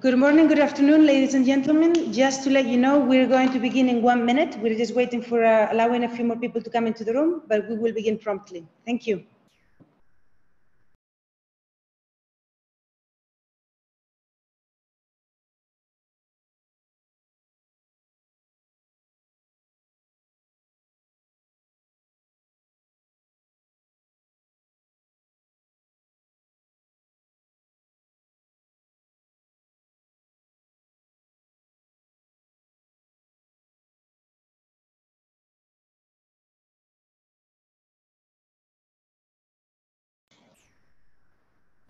Good morning, good afternoon, ladies and gentlemen. Just to let you know, we're going to begin in one minute. We're just waiting for uh, allowing a few more people to come into the room, but we will begin promptly. Thank you.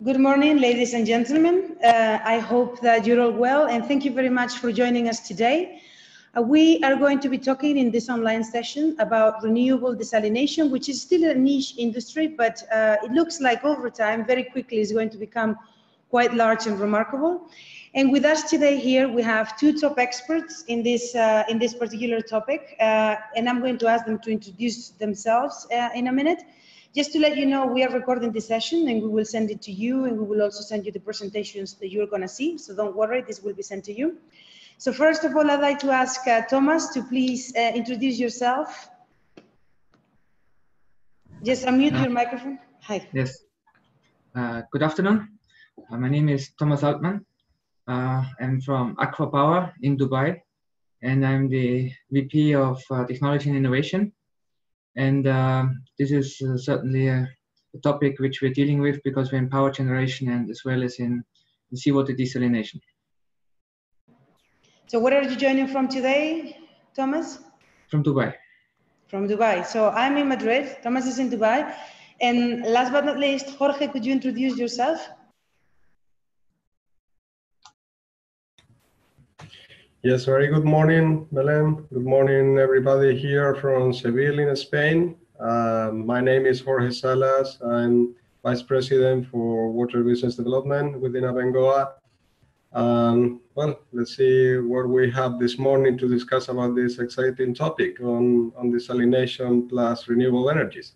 Good morning, ladies and gentlemen. Uh, I hope that you're all well, and thank you very much for joining us today. Uh, we are going to be talking in this online session about renewable desalination, which is still a niche industry, but uh, it looks like over time, very quickly, is going to become quite large and remarkable. And with us today here, we have two top experts in this, uh, in this particular topic, uh, and I'm going to ask them to introduce themselves uh, in a minute. Just to let you know, we are recording this session and we will send it to you and we will also send you the presentations that you're gonna see. So don't worry, this will be sent to you. So first of all, I'd like to ask uh, Thomas to please uh, introduce yourself. Just unmute uh, your microphone. Hi. Yes. Uh, good afternoon. Uh, my name is Thomas Altmann. Uh, I'm from ACWA Power in Dubai, and I'm the VP of Technology and Innovation and uh, this is uh, certainly a, a, topic which we're dealing with because we're in power generation and as well as in, in seawater desalination. So where are you joining from today, Thomas? From Dubai. From Dubai. So I'm in Madrid, Thomas is in Dubai. And last but not least, Jorge, could you introduce yourself? Yes, very good morning, Belen. Good morning, everybody here from Seville in Spain. Um, my name is Jorge Salas. I'm Vice President for Water Business Development within Abengoa. Um, well, let's see what we have this morning to discuss about this exciting topic on, on desalination plus renewable energies.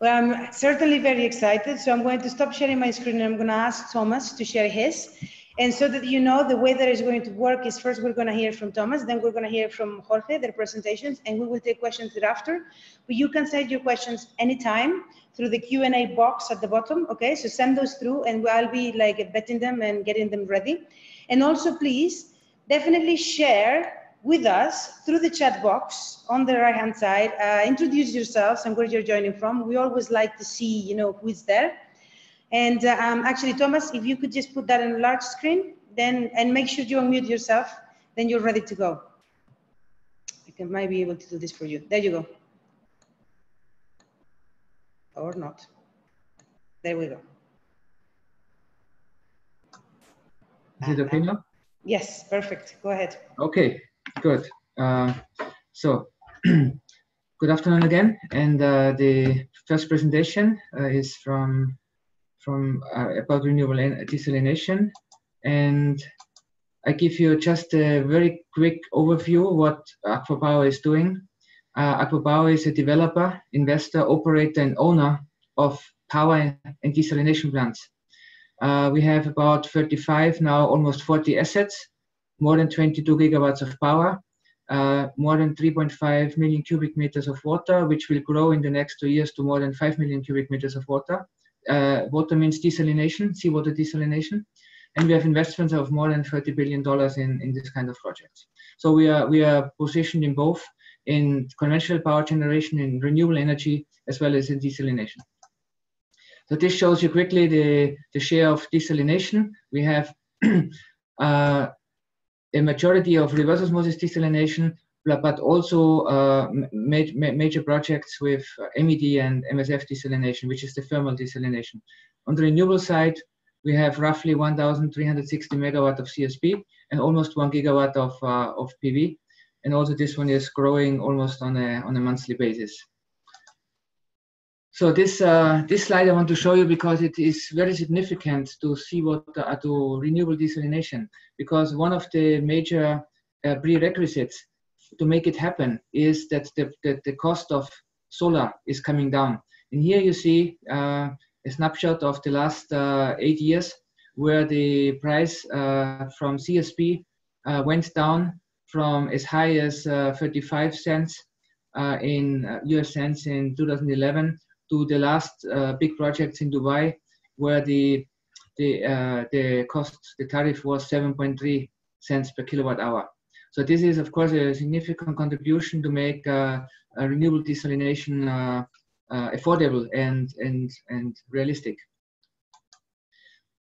Well, I'm certainly very excited. So I'm going to stop sharing my screen and I'm going to ask Thomas to share his. And so that you know, the way that is going to work is first we're going to hear from Thomas, then we're going to hear from Jorge, their presentations, and we will take questions thereafter. But you can send your questions anytime through the Q&A box at the bottom, okay? So send those through and I'll be like vetting them and getting them ready. And also please, definitely share with us through the chat box on the right hand side. Uh, introduce yourselves and where you're joining from. We always like to see, you know, who's there. And uh, um, actually, Thomas, if you could just put that on a large screen, then and make sure you unmute yourself, then you're ready to go. I can might be able to do this for you. There you go. Or not. There we go. Is it okay now? Yes, perfect. Go ahead. Okay, good. Uh, so, good afternoon again. And uh, the first presentation uh, is from from uh, about renewable desalination. And I give you just a very quick overview what ACWA Power is doing. Uh, ACWA Power is a developer, investor, operator, and owner of power and desalination plants. Uh, we have about 35 now, almost 40 assets, more than 22 gigawatts of power, uh, more than 3.5 million cubic meters of water, which will grow in the next two years to more than 5 million cubic meters of water water means desalination, seawater desalination. And we have investments of more than $30 billion in, in this kind of projects. So we are, we are positioned in both in conventional power generation, in renewable energy, as well as in desalination. So this shows you quickly the, the share of desalination. We have uh, a majority of reverse osmosis desalination, but also uh, ma ma major projects with MED and MSF desalination, which is the thermal desalination. On the renewable side, we have roughly 1,360 megawatt of CSP and almost one gigawatt of, uh, of PV. And also this one is growing almost on a, on a monthly basis. So this, uh, this slide I want to show you because it is very significant to see what uh, to renewable desalination because one of the major uh, prerequisites to make it happen is that the, the, the cost of solar is coming down. And here you see uh, a snapshot of the last uh, eight years where the price uh, from CSP uh, went down from as high as uh, 35 cents uh, in US cents in 2011 to the last big projects in Dubai, where the the the cost, the tariff was 7.3 cents per kilowatt hour. So this is, of course, a significant contribution to make uh, renewable desalination uh, uh, affordable and, and, and realistic.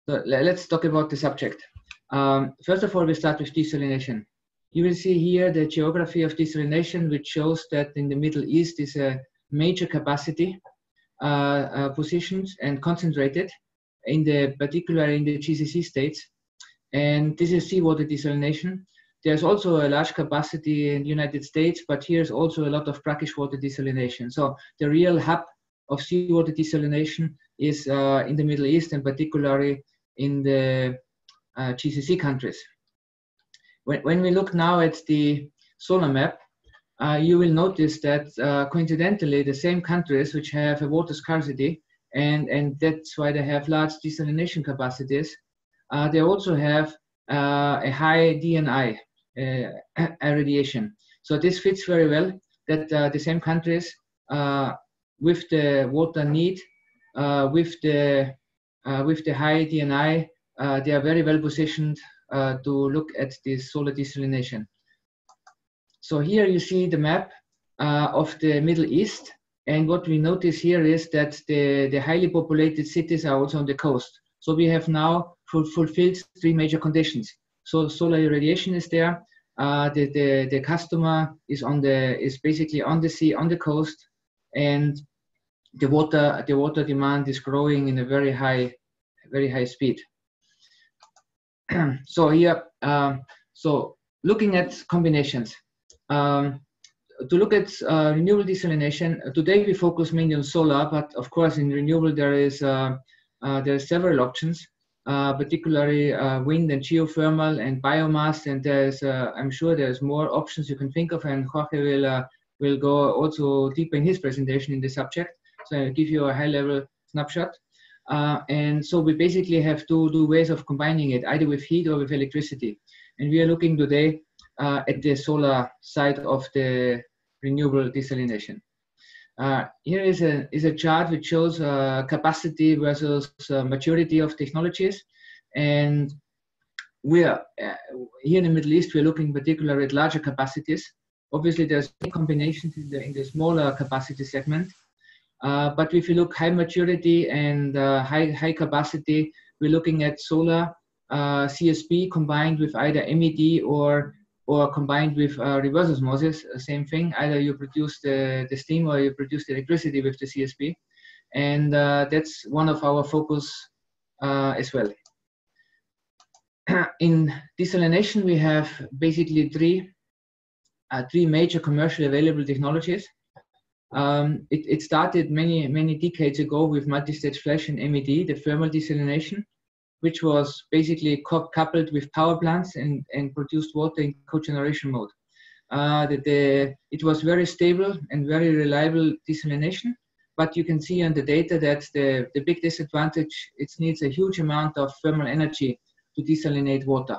So let's talk about the subject. Um, first of all, we start with desalination. You will see here the geography of desalination, which shows that in the Middle East is a major capacity uh, uh, positioned and concentrated in the particular in the GCC states. And this is seawater desalination. There's also a large capacity in the United States, but here's also a lot of brackish water desalination. So the real hub of seawater desalination is uh, in the Middle East and particularly in the uh, GCC countries. When, when we look now at the solar map, uh, you will notice that uh, coincidentally the same countries which have a water scarcity and, and that's why they have large desalination capacities, uh, they also have uh, a high DNI, Uh, irradiation. So this fits very well that uh, the same countries uh, with the water need, uh, with the uh, with the high DNI, they are very well positioned to look at this solar desalination. So here you see the map of the Middle East. And what we notice here is that the, the highly populated cities are also on the coast. So we have now fulfilled three major conditions. So solar irradiation is there, uh, the, the, the customer is on the is basically on the sea on the coast and the water the water demand is growing in a very high very high speed. So here um, so looking at combinations um, to look at uh, renewable desalination today we focus mainly on solar but of course in renewable there is uh, uh there are several options particularly uh, wind and geothermal and biomass. And there's, uh, I'm sure there's more options you can think of. And Jorge will uh, will go also deeper in his presentation in the subject. So I'll give you a high level snapshot. Uh, and so we basically have two, two ways of combining it, either with heat or with electricity. And we are looking today at the solar side of the renewable desalination. Uh, here is a, is a chart which shows uh, capacity versus uh, maturity of technologies. And we are uh, here in the Middle East, we're looking particularly at larger capacities. Obviously, there's combinations in the, in the smaller capacity segment. Uh, but if you look high maturity and high, high capacity, we're looking at solar CSP combined with either MED or or combined with uh, reverse osmosis, uh, same thing. Either you produce the, the steam or you produce the electricity with the CSP. And uh, that's one of our focus uh, as well. In desalination, we have basically three, uh, three major commercially available technologies. Um, it, it, started many, many decades ago with multi-stage flash and MED, the thermal desalination which was basically coupled with power plants and, and produced water in cogeneration mode. Uh, the, the, it was very stable and very reliable desalination, but you can see on the data that the, the big disadvantage, it needs a huge amount of thermal energy to desalinate water,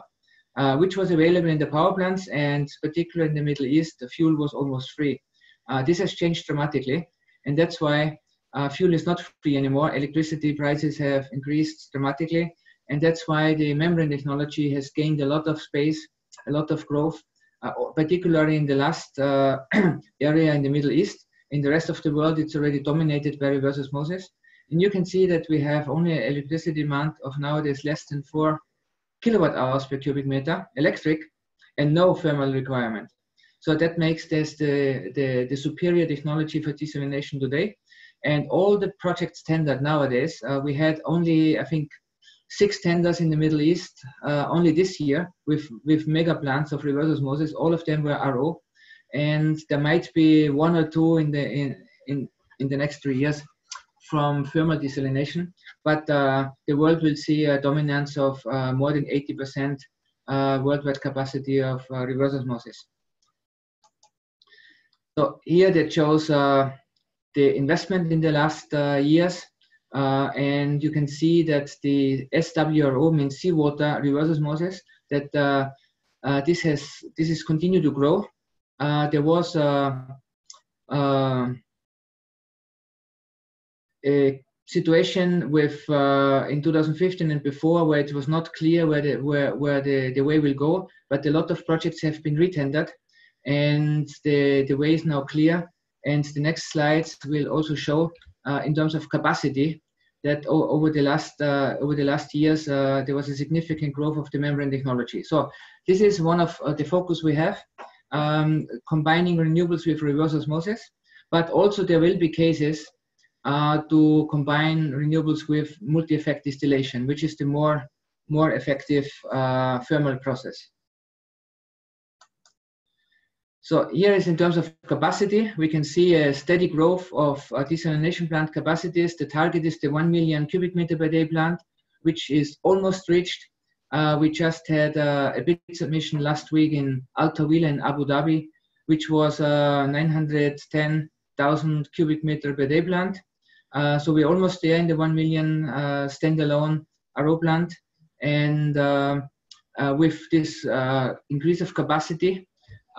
uh, which was available in the power plants and particularly in the Middle East, the fuel was almost free. Uh, this has changed dramatically, and that's why uh, fuel is not free anymore. Electricity prices have increased dramatically, and that's why the membrane technology has gained a lot of space, a lot of growth, uh, particularly in the last uh, area in the Middle East. In the rest of the world, it's already dominated by reverse osmosis. And you can see that we have only an electricity demand of nowadays less than four kilowatt hours per cubic meter electric and no thermal requirement. So that makes this the, the, the superior technology for desalination today. And all the projects tendered nowadays, uh, we had only, I think, six tenders in the Middle East uh, only this year with, with mega plants of reverse osmosis. All of them were RO. And there might be one or two in the, in, in, in the next three years from thermal desalination. But uh, the world will see a dominance of uh, more than 80% uh, worldwide capacity of uh, reverse osmosis. So here that shows uh, the investment in the last years Uh, and you can see that the SWRO means seawater reverse osmosis, that uh, uh, this has this is continued to grow. Uh, there was a, a situation with uh, in 2015 and before where it was not clear where the where, where the, the way will go but a lot of projects have been retendered and the the way is now clear and the next slides will also show in terms of capacity that over the last uh, over the last years uh, there was a significant growth of the membrane technology so this is one of uh, the focus we have um, combining renewables with reverse osmosis but also there will be cases uh, to combine renewables with multi-effect distillation, which is the more, more effective uh, thermal process. So here is in terms of capacity, we can see a steady growth of uh, desalination plant capacities. The target is the 1 million cubic meter per day plant, which is almost reached. Uh, we just had uh, a bid submission last week in Al Tawila in Abu Dhabi, which was a 910,000 cubic meter per day plant. Uh, so we're almost there in the 1 million uh, standalone RO plant. And uh, with this increase of capacity,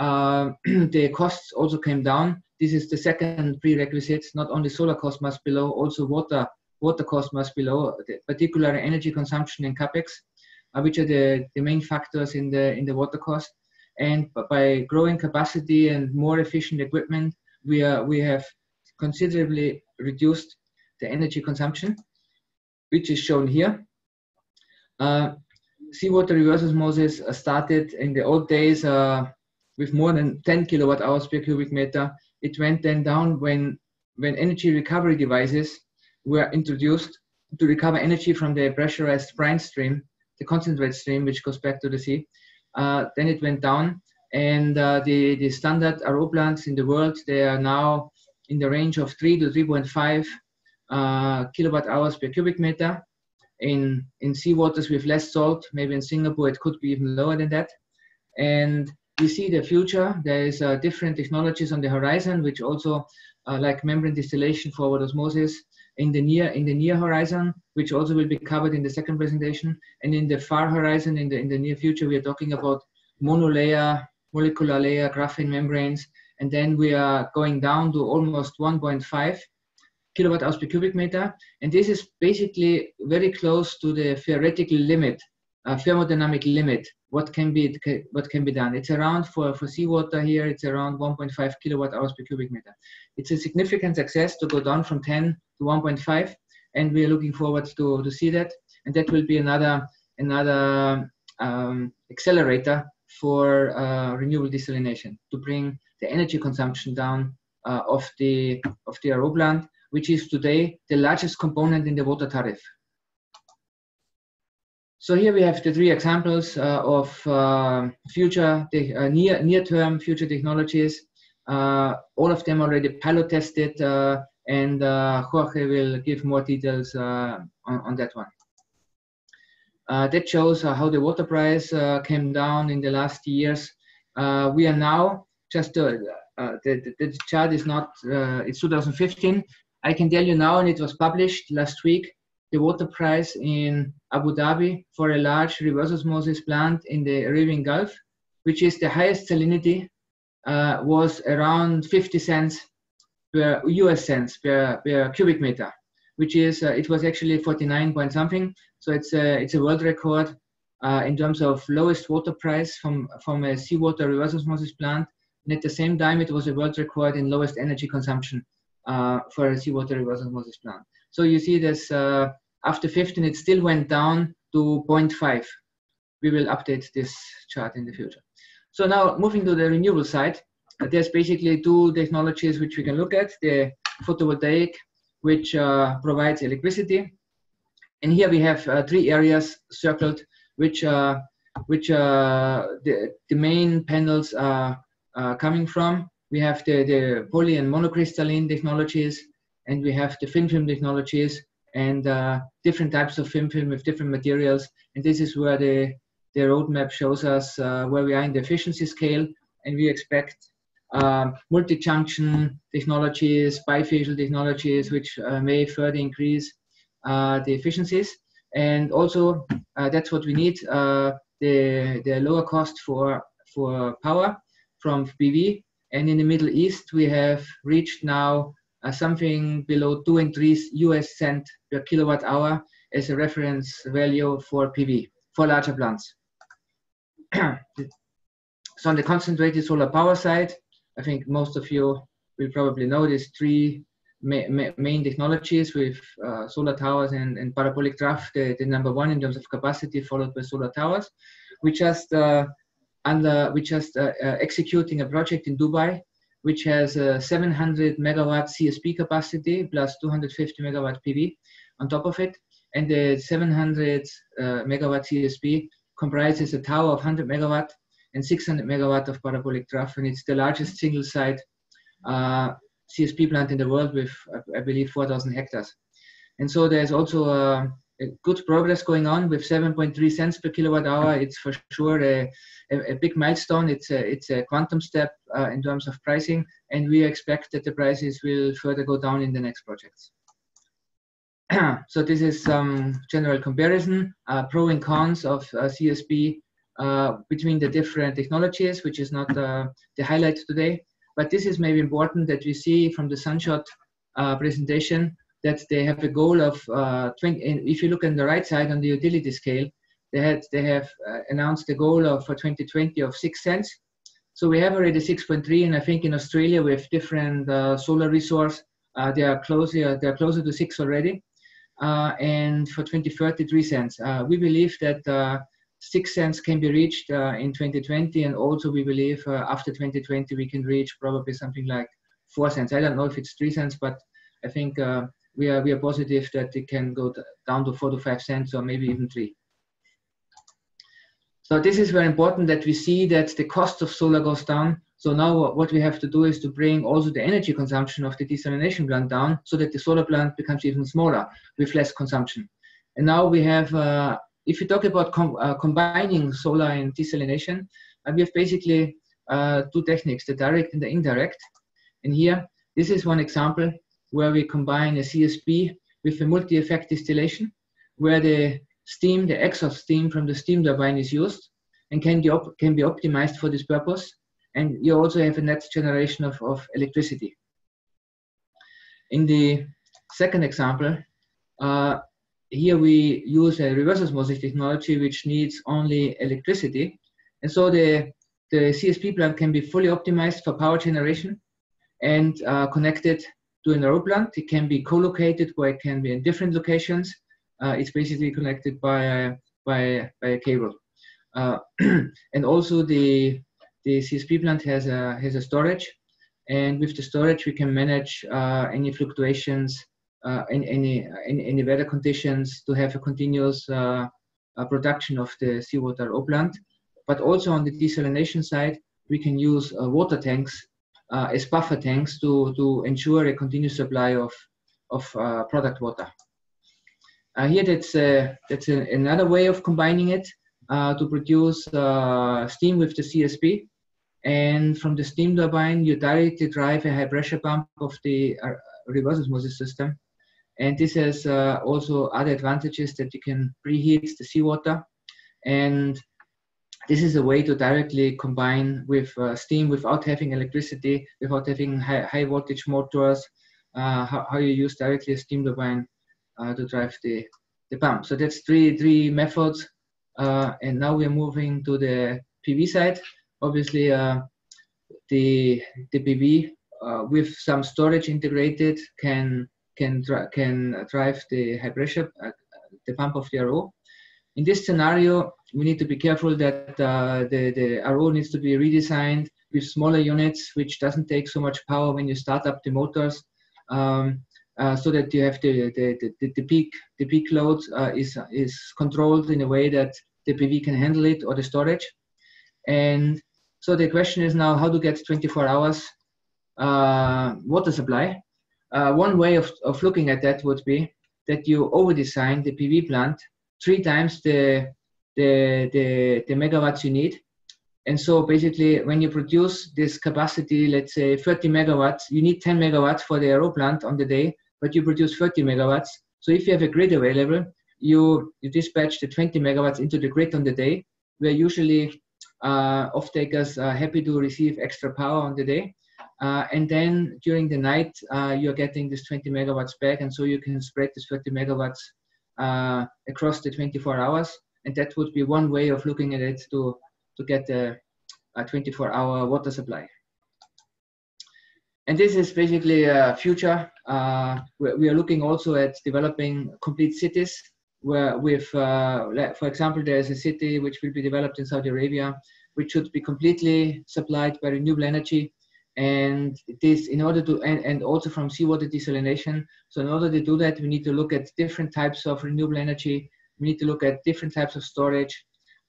the costs also came down. This is the second prerequisite. Not only solar cost must be low, also water water cost must be low, particularly energy consumption and capex, uh, which are the, the main factors in the in the water cost. And by growing capacity and more efficient equipment, we are we have considerably reduced the energy consumption, which is shown here. Uh, seawater reverse osmosis started in the old days uh, with more than 10 kilowatt hours per cubic meter. It went then down when, when energy recovery devices were introduced to recover energy from the pressurized brine stream, the concentrate stream, which goes back to the sea. Uh, then it went down, and uh, the, the standard RO plants in the world, they are now in the range of 3 to 3.5 uh, kilowatt hours per cubic meter. In, in seawaters with less salt, maybe in Singapore it could be even lower than that. And we see the future. There is uh, different technologies on the horizon, which also uh, like membrane distillation forward osmosis in the near in the near horizon, which also will be covered in the second presentation. And in the far horizon, in the in the near future, we are talking about monolayer, molecular layer, graphene membranes, and then we are going down to almost 1.5 kilowatt hours per cubic meter. And this is basically very close to the theoretical limit, uh, thermodynamic limit, what can be what can be done. It's around for, for seawater here, it's around 1.5 kilowatt hours per cubic meter. It's a significant success to go down from 10 to 1.5, and we are looking forward to, to see that. And that will be another another um, accelerator for uh, renewable desalination to bring the energy consumption down uh, of the of the RO plant which is today the largest component in the water tariff. So here we have the three examples uh, of uh, future, uh, near, near-term future technologies. Uh, all of them already pilot tested uh, and uh, Jorge will give more details on, on, that one. that shows how the water price came down in the last years. we are now just the, the, the, chart is not, it's 2015. I can tell you now, and it was published last week, the water price in Abu Dhabi for a large reverse osmosis plant in the Arabian Gulf, which is the highest salinity, uh, was around 50 cents per US cents per, per cubic meter, which is, uh, it was actually 49 point something. So it's a, it's a world record uh, in terms of lowest water price from, from a seawater reverse osmosis plant. And at the same time, it was a world record in lowest energy consumption uh, for a seawater reverse osmosis plant. So you see this uh, after 15, it still went down to 0.5. We will update this chart in the future. So now moving to the renewable side, uh, there's basically two technologies which we can look at. The photovoltaic, which uh, provides electricity. And here we have uh, three areas circled, which, uh, which the, the main panels are coming from we have the, the poly and monocrystalline technologies, and we have the thin film technologies, and uh, different types of thin film with different materials. And this is where the, the roadmap shows us uh, where we are in the efficiency scale, and we expect uh, multi-junction technologies, bifacial technologies, which uh, may further increase uh, the efficiencies. And also, uh, that's what we need, uh, the, the lower cost for, for power from PV. And in the Middle East, we have reached now uh, something below two and three US cent per kilowatt hour as a reference value for PV, for larger plants. so on the concentrated solar power side, I think most of you will probably know these three ma ma main technologies with uh, solar towers and, and parabolic trough, the, the, number one in terms of capacity, followed by solar towers. We just uh, under we just uh, uh executing a project in Dubai, which has a 700 megawatt CSP capacity plus 250 megawatt PV on top of it, and the 700 uh, megawatt CSP comprises a tower of 100 megawatt and 600 megawatt of parabolic trough, and it's the largest single site uh, CSP plant in the world with, I believe, 4,000 hectares. And so there's also a, a, good progress going on with 7.3 cents per kilowatt hour. It's for sure a, a, a big milestone. It's a, it's a quantum step uh, in terms of pricing, and we expect that the prices will further go down in the next projects. so this is some general comparison, uh, pro and cons of uh, CSP uh, between the different technologies, which is not uh, the highlight today. But this is maybe important that we see from the Sunshot uh, presentation that they have a goal of uh, 20. if you look on the right side on the utility scale, they had they have uh, announced a goal of for 2020 of six cents. So we have already 6.3, and I think in Australia with different uh, solar resource, they are closer they are closer to six already. And for 2030, three cents. we believe that six cents can be reached uh, in 2020 and also we believe uh, after 2020 we can reach probably something like four cents i don't know if it's three cents but i think uh, we are we are positive that it can go down to four to five cents or maybe even three. So this is very important that we see that the cost of solar goes down. So now what we have to do is to bring also the energy consumption of the desalination plant down so that the solar plant becomes even smaller with less consumption. And now we have uh, if you talk about com uh, combining solar and desalination, uh, we have basically uh, two techniques, the direct and the indirect. And here, this is one example where we combine a CSP with a multi-effect distillation, where the steam, the exhaust steam from the steam turbine is used and can be, can be optimized for this purpose. And you also have a net generation of, of electricity. In the second example, uh, here we use a reverse osmosis technology which needs only electricity. And so the, the CSP plant can be fully optimized for power generation and uh, connected to an plant. It can be co-located where it can be in different locations. Uh, it's basically connected by a, by, by a cable. Uh, and also the, the CSP plant has a, has a storage. And with the storage, we can manage uh, any fluctuations uh, in any in any weather conditions to have a continuous uh, uh, production of the seawater plant. But also on the desalination side, we can use water tanks as buffer tanks to, to ensure a continuous supply of, of product water. Uh, here that's, uh, that's a, another way of combining it uh, to produce steam with the CSP. And from the steam turbine, you directly drive a high pressure pump of the reverse osmosis system and this has uh, also other advantages that you can preheat the seawater. And this is a way to directly combine with uh, steam without having electricity, without having high, high voltage motors, uh, how, how, you use directly a steam turbine uh, to drive the, the pump. So that's three, three methods. Uh, and now we're moving to the PV side. Obviously, uh, the, the PV with some storage integrated can can, can drive the high pressure, uh, the pump of the RO. In this scenario, we need to be careful that uh, the, the RO needs to be redesigned with smaller units, which doesn't take so much power when you start up the motors, um, uh, so that you have the, the, the, the peak the peak load uh, is is controlled in a way that the PV can handle it or the storage. And so the question is now how to get 24 hours uh, water supply uh, one way of, of looking at that would be that you over-design the PV plant three times the, the, the, the megawatts you need. And so basically, when you produce this capacity, let's say 30 megawatts, you need 10 megawatts for the RO plant on the day, but you produce 30 megawatts. So if you have a grid available, you, you dispatch the 20 megawatts into the grid on the day, where usually uh, off-takers are happy to receive extra power on the day. Uh, and then during the night, uh, you're getting this 20 megawatts back, and so you can spread this 30 megawatts uh, across the 24 hours. And that would be one way of looking at it to, to get a, a 24 hour water supply. And this is basically a future. Uh, we are looking also at developing complete cities where with, uh, for example, there is a city which will be developed in Saudi Arabia, which should be completely supplied by renewable energy. And this, in order to, and, and also from seawater desalination. So in order to do that, we need to look at different types of renewable energy. We need to look at different types of storage,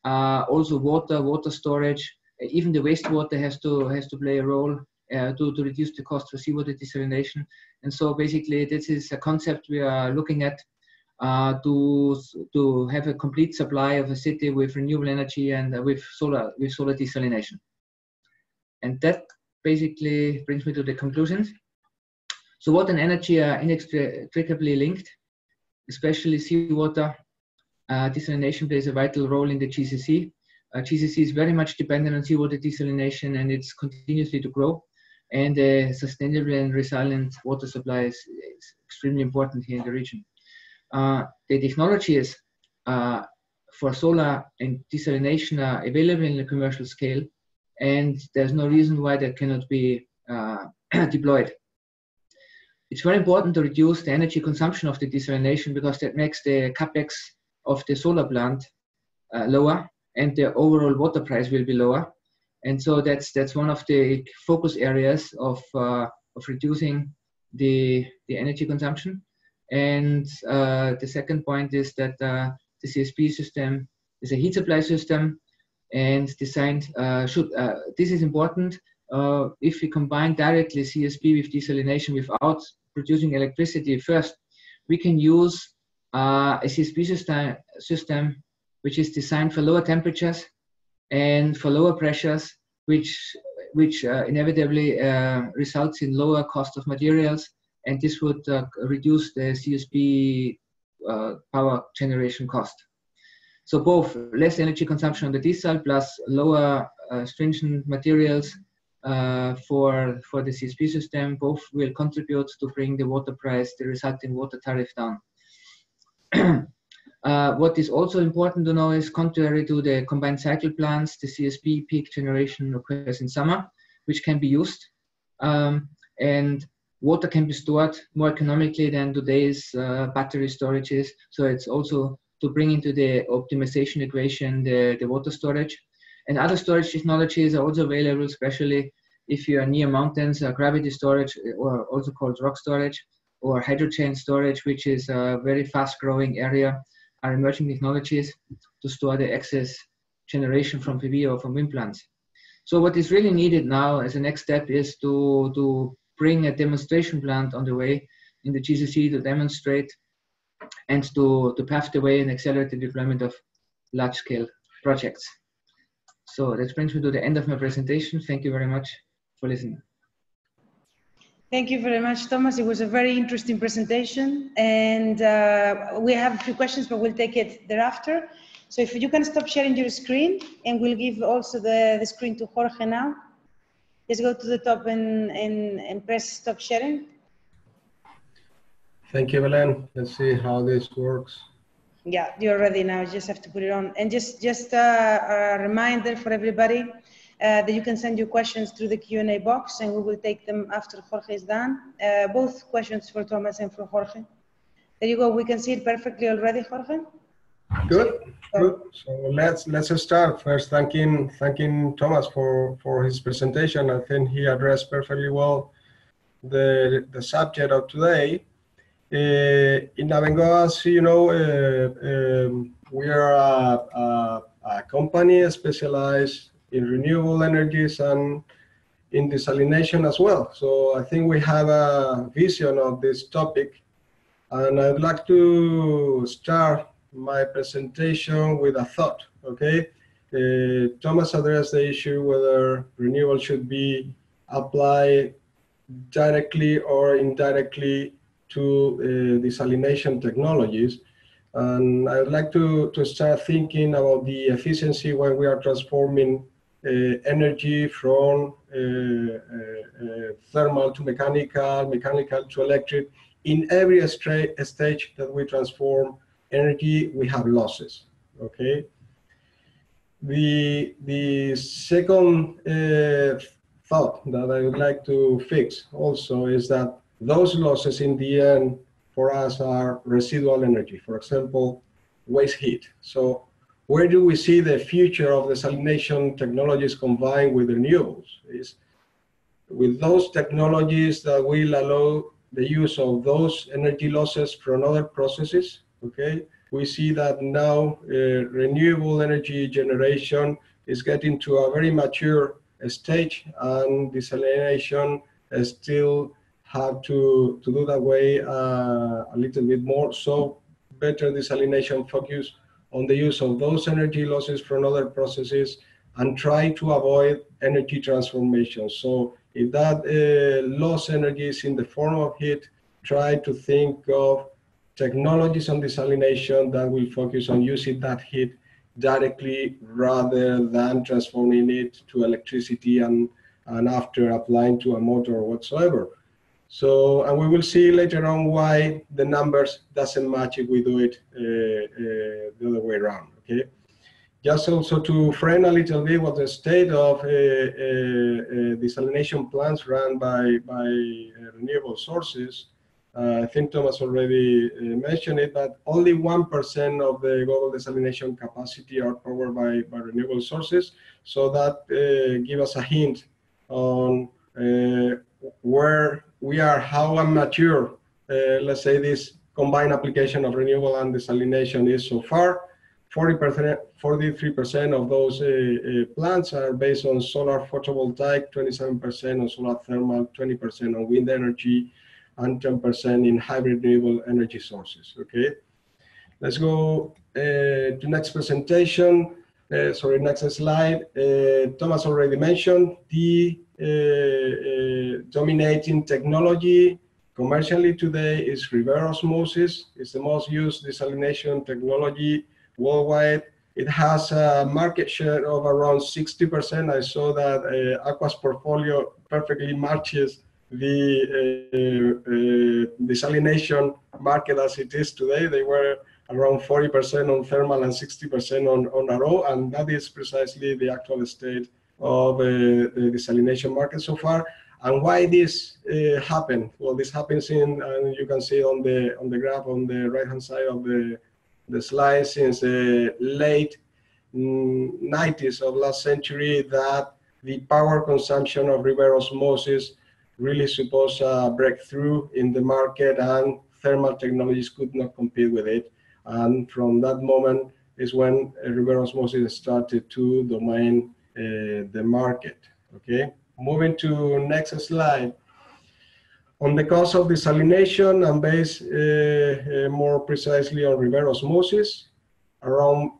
uh, also water, water storage. Even the wastewater has to has to play a role uh, to, to reduce the cost for seawater desalination. And so basically, this is a concept we are looking at uh, to to have a complete supply of a city with renewable energy and with solar with solar desalination. And that basically brings me to the conclusions. So water and energy are inextricably linked, especially seawater. Uh, desalination plays a vital role in the GCC. Uh, GCC is very much dependent on seawater desalination and it's continuously to grow. And a sustainable and resilient water supply is, is extremely important here in the region. Uh, the technologies uh, for solar and desalination are available in the commercial scale, and there's no reason why that cannot be uh, deployed. It's very important to reduce the energy consumption of the desalination because that makes the capex of the solar plant uh, lower, and the overall water price will be lower. And so that's that's one of the focus areas of uh, of reducing the the energy consumption. And uh, the second point is that uh, the CSP system is a heat supply system and designed uh, should, uh, this is important if we combine directly CSP with desalination without producing electricity first, we can use uh, a CSP system, system which is designed for lower temperatures and for lower pressures, which, which inevitably results in lower cost of materials and this would uh, reduce the CSP uh, power generation cost. So both less energy consumption on the desal plus lower uh, stringent materials uh, for, for the CSP system, both will contribute to bring the water price, the resulting water tariff down. Uh, what is also important to know is contrary to the combined cycle plants, the CSP peak generation occurs in summer, which can be used. Um, and water can be stored more economically than today's uh, battery storages. So it's also to bring into the optimization equation the, the water storage. And other storage technologies are also available, especially if you are near mountains, uh, gravity storage, or also called rock storage, or hydrogen storage, which is a very fast growing area, are emerging technologies to store the excess generation from PV or from wind plants. So what is really needed now as a next step is to, to bring a demonstration plant on the way in the GCC to demonstrate and to, to pave the way and accelerate the deployment of large scale projects. So that brings me to the end of my presentation. Thank you very much for listening. Thank you very much, Thomas. It was a very interesting presentation. And uh, we have a few questions, but we'll take it thereafter. So if you can stop sharing your screen, and we'll give also the, the screen to Jorge now. Just go to the top and, and, and press stop sharing. Thank you, Belen. Let's see how this works. Yeah, you're ready now. You just have to put it on. And just, just uh, a reminder for everybody uh, that you can send your questions through the Q&A box and we will take them after Jorge is done. Uh, both questions for Thomas and for Jorge. There you go. We can see it perfectly already, Jorge. Good, good. So let's let's start first. Thanking thanking Thomas for for his presentation. I think he addressed perfectly well the the subject of today. Uh, in Abengoa, as you know, uh, um, we are a, a, a, company specialized in renewable energies and in desalination as well. So I think we have a vision of this topic, and I'd like to start my presentation with a thought, okay? Uh, Thomas addressed the issue whether renewal should be applied directly or indirectly to uh, desalination technologies. And I would like to, to start thinking about the efficiency when we are transforming energy from uh, uh, thermal to mechanical, mechanical to electric. In every stage that we transform energy, we have losses, okay? The, the second uh, thought that I would like to fix also is that those losses in the end for us are residual energy. For example, waste heat. So where do we see the future of desalination technologies combined with renewables? Is with those technologies that will allow the use of those energy losses from other processes, okay? We see that now uh, renewable energy generation is getting to a very mature stage and desalination still have to, to do that way uh, a little bit more. So better desalination focus on the use of those energy losses from other processes and try to avoid energy transformation. So if that uh, loss energy is in the form of heat, try to think of technologies on desalination that will focus on using that heat directly rather than transforming it to electricity and, and after applying to a motor or whatsoever. So, and we will see later on why the numbers doesn't match if we do it uh, uh, the other way around, okay? Just also to frame a little bit what the state of uh, uh, uh desalination plants run by, by uh, renewable sources. I think Thomas already mentioned it, but only 1% of the global desalination capacity are powered by, by renewable sources. So that gives us a hint on where we are how mature, uh, let's say this combined application of renewable and desalination is so far. 40%, 43% of those uh, uh, plants are based on solar photovoltaic, 27% on solar thermal, 20% on wind energy, and 10% in hybrid renewable energy sources, okay? Let's go uh, to next presentation. Uh, sorry, next slide. Uh, Thomas already mentioned the uh, uh, dominating technology commercially today is reverse osmosis. It's the most used desalination technology worldwide. It has a market share of around 60%. I saw that uh, ACWA's portfolio perfectly matches the uh, desalination market as it is today. They were around 40% on thermal and 60% on, on RO, and that is precisely the actual state of uh, the desalination market so far. And why this uh, happened? Well, this happens in, and you can see on the on the graph on the right hand side of the the slide since the late 90s of last century that the power consumption of reverse osmosis really supposed a breakthrough in the market and thermal technologies could not compete with it. And from that moment is when reverse osmosis started to domain uh, the market. Okay, moving to next slide. On the cost of desalination and based uh, uh, more precisely on reverse osmosis, around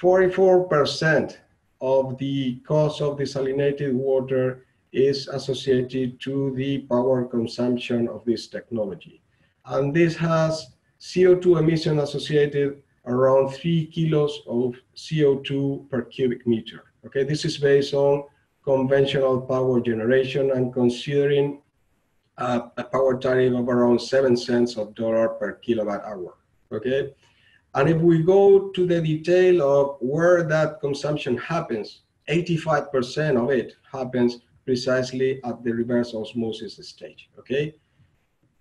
44% of the cost of desalinated water is associated to the power consumption of this technology. And this has CO2 emission associated around three kilos of CO2 per cubic meter. Okay, this is based on conventional power generation and considering a, power tariff of around seven cents of dollar per kilowatt hour. Okay, and if we go to the detail of where that consumption happens, 85% of it happens precisely at the reverse osmosis stage. Okay,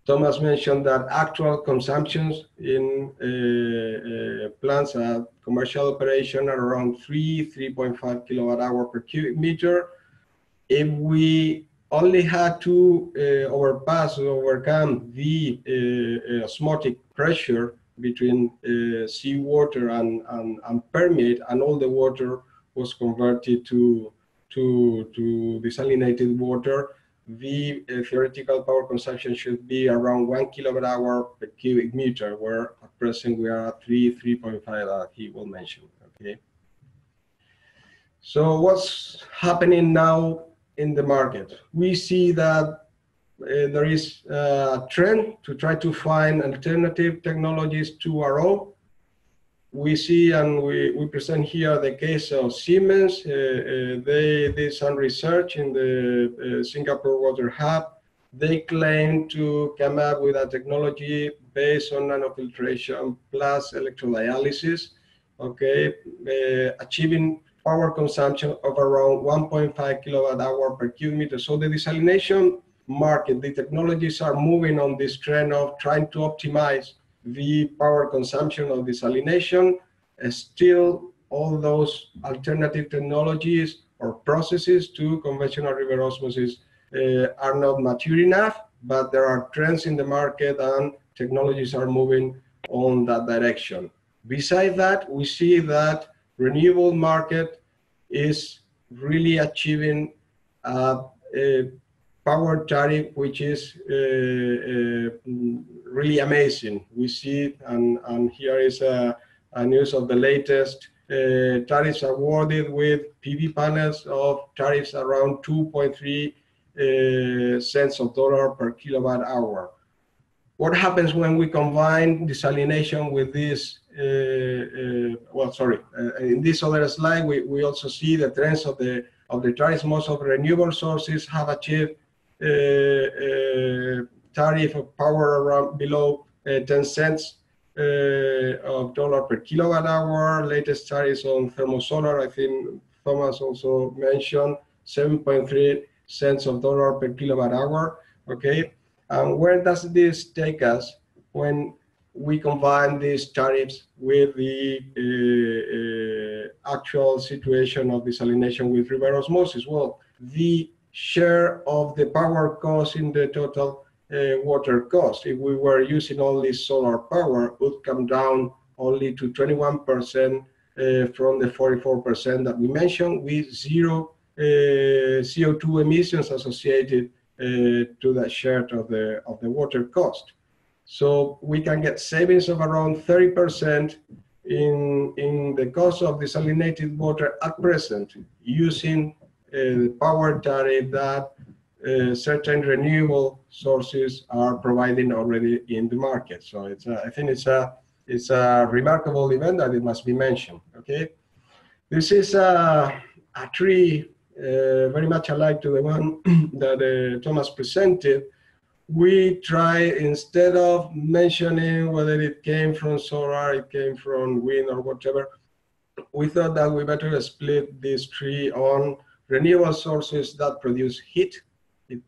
Thomas mentioned that actual consumptions in uh, uh, plants at commercial operation are around 3, 3.5 kilowatt hour per cubic meter. If we only had to uh, overpass or overcome the uh, uh, osmotic pressure between uh, seawater and, and, and permeate, and all the water was converted to, to, to desalinated water, the uh, theoretical power consumption should be around one kilowatt hour per cubic meter, where at present we are at three, 3.5 that he will mention, okay? So what's happening now in the market? We see that uh, there is a trend to try to find alternative technologies to RO. We see and we, we present here the case of Siemens. Uh, uh, they did some research in the uh, Singapore Water Hub. They claim to come up with a technology based on nanofiltration plus electrodialysis, okay, uh, achieving power consumption of around 1.5 kilowatt hour per cubic meter. So the desalination market, the technologies are moving on this trend of trying to optimize the power consumption of desalination. still, all those alternative technologies or processes to conventional reverse osmosis uh, are not mature enough, but there are trends in the market and technologies are moving on that direction. Besides that, we see that renewable market is really achieving a, a power tariff which is uh, uh, really amazing. We see, and, and here is a, a news of the latest uh, tariffs awarded with PV panels of tariffs around 2.3 uh, cents of dollar per kilowatt hour. What happens when we combine desalination with this? Uh, uh, well, sorry, in this other slide, we, we also see the trends of the of the tariffs. Most of renewable sources have achieved tariff of power around below 10 cents uh, of dollar per kilowatt hour. Latest tariffs on thermosolar, I think Thomas also mentioned 7.3 cents of dollar per kilowatt hour. Okay, and where does this take us when we combine these tariffs with the uh, uh, actual situation of desalination with reverse osmosis? Well, the share of the power cost in the total uh, water cost, if we were using only solar power, would come down only to 21% uh, from the 44% that we mentioned with zero uh, CO2 emissions associated uh, to that share of the, of the water cost. So we can get savings of around 30% in, in the cost of desalinated water at present using the power tariff that uh, certain renewable sources are providing already in the market. So it's a, I think it's a it's a remarkable event that it must be mentioned. Okay, this is a, a tree uh, very much alike to the one that uh, Thomas presented, we try instead of mentioning whether it came from solar, it came from wind or whatever, we thought that we better split this tree on renewable sources that produce heat. It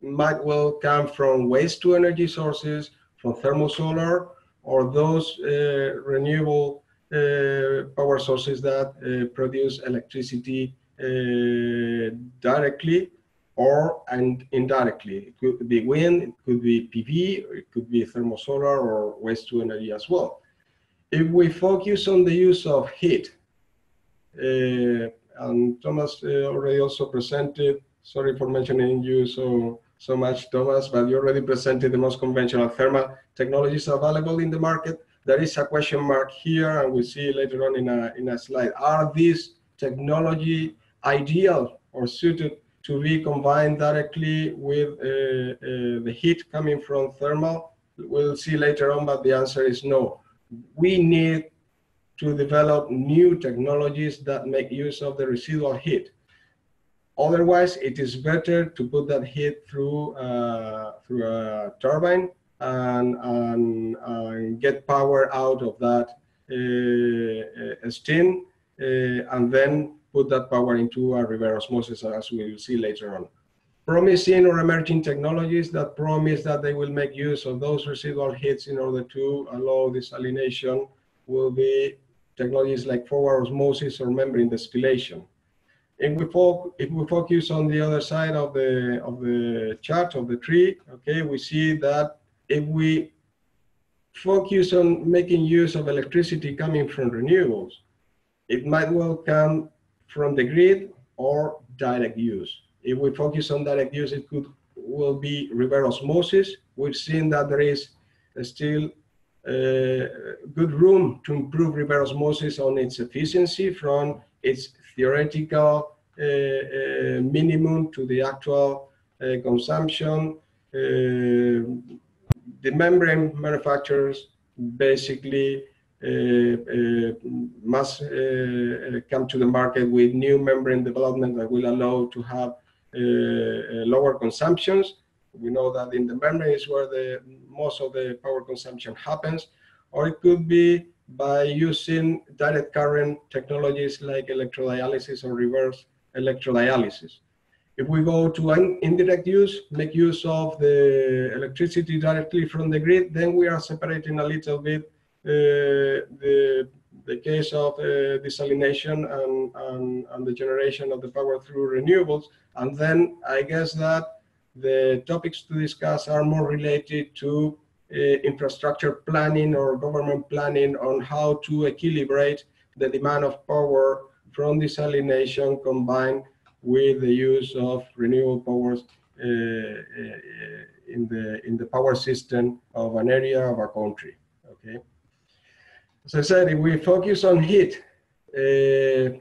might well come from waste to energy sources, from thermosolar, or those uh, renewable uh, power sources that uh, produce electricity uh, directly or and indirectly. It could be wind, it could be PV, it could be thermosolar or waste to energy as well. If we focus on the use of heat, uh, and Thomas uh, already also presented, sorry for mentioning you so, so much, Thomas, but you already presented the most conventional thermal technologies available in the market. There is a question mark here, and we see later on in a, in a slide. Are these technology ideal or suited to be combined directly with uh, uh, the heat coming from thermal? We'll see later on, but the answer is no. We need to develop new technologies that make use of the residual heat. Otherwise, it is better to put that heat through, uh, through a turbine and, and, and, get power out of that uh, uh steam uh, and then put that power into a reverse osmosis as we will see later on. Promising or emerging technologies that promise that they will make use of those residual heats in order to allow desalination will be technologies like forward osmosis or membrane distillation. If we, if we focus on the other side of the, of the chart of the tree, okay, we see that if we focus on making use of electricity coming from renewables, it might well come from the grid or direct use. If we focus on direct use, it could will be reverse osmosis. We've seen that there is still good room to improve reverse osmosis on its efficiency from its theoretical uh, uh, minimum to the actual uh, consumption. the membrane manufacturers basically uh, uh, must uh, come to the market with new membrane development that will allow to have lower consumptions. We know that in the membrane is where the most of the power consumption happens, or it could be by using direct current technologies like electrodialysis or reverse electrodialysis. If we go to indirect use, make use of the electricity directly from the grid, then we are separating a little bit uh, the, the case of uh, desalination and, and, and the generation of the power through renewables. And then I guess that the topics to discuss are more related to uh, infrastructure planning or government planning on how to equilibrate the demand of power from desalination combined with the use of renewable powers uh, uh, in the in the power system of an area of a country. Okay. As I said, if we focus on heat, uh,